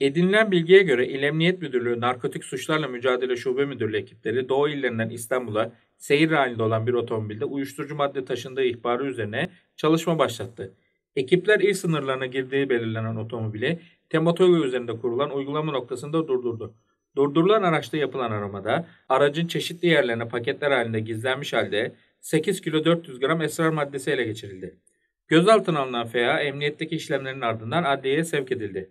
Edinilen bilgiye göre İl Emniyet Müdürlüğü Narkotik Suçlarla Mücadele Şube Müdürlüğü ekipleri Doğu illerinden İstanbul'a seyir halinde olan bir otomobilde uyuşturucu madde taşındığı ihbarı üzerine çalışma başlattı. Ekipler il sınırlarına girdiği belirlenen otomobili Temotogo üzerinde kurulan uygulama noktasında durdurdu. Durdurulan araçta yapılan aramada aracın çeşitli yerlerine paketler halinde gizlenmiş halde 8 kilo 400 gram esrar maddesi ele geçirildi. Gözaltına alınan FA emniyetteki işlemlerin ardından adliyeye sevk edildi.